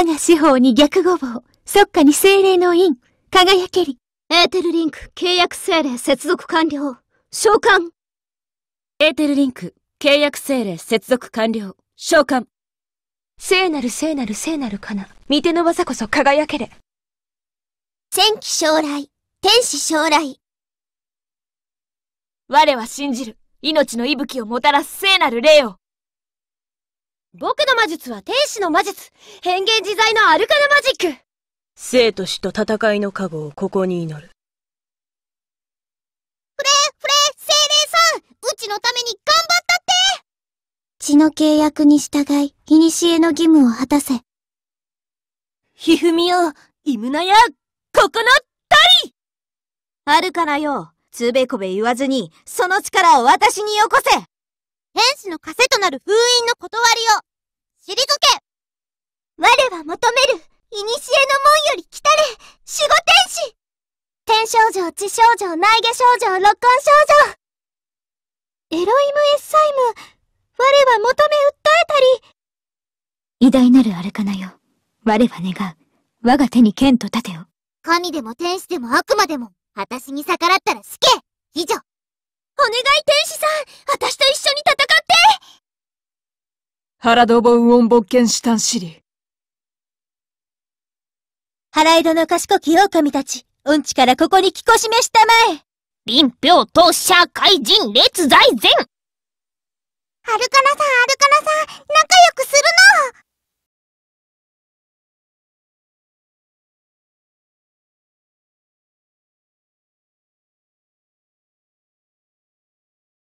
我が司法に逆語棒、即下に精霊の印、輝けり。エーテルリンク契約精霊接続完了。召喚。エーテルリンク契約精霊接続完了。召喚。聖なる聖なる聖なるかな。御手の技こそ輝けれ。戦機将来、天使将来。我は信じる。命の息吹をもたらす聖なる霊を。僕の魔術は天使の魔術。変幻自在のアルカナマジック。生と死と戦いの加護をここに祈る。フレフレ精霊さんうちのために頑張ったって血の契約に従い、古の義務を果たせ。ひふみよ、イムナや、ここのたりあるからよ。つべこべ言わずに、その力を私によこせ天使の枷となる封印の断りを、退け。我は求める、古の門より来たれ、守護天使。天少女、地少女、内下少女、六根少女エロイムエッサイム、我は求め訴えたり。偉大なるアルカナよ。我は願う。我が手に剣と盾を。神でも天使でも悪魔でも、私に逆らったら死刑。以上。お願い天使さん私と一緒に戦ってハラドボウオンボッケンシュタンシリ。腹井戸の賢き狼たち、うんちからここに聞こしめしたまえ。臨氷と社会人列在前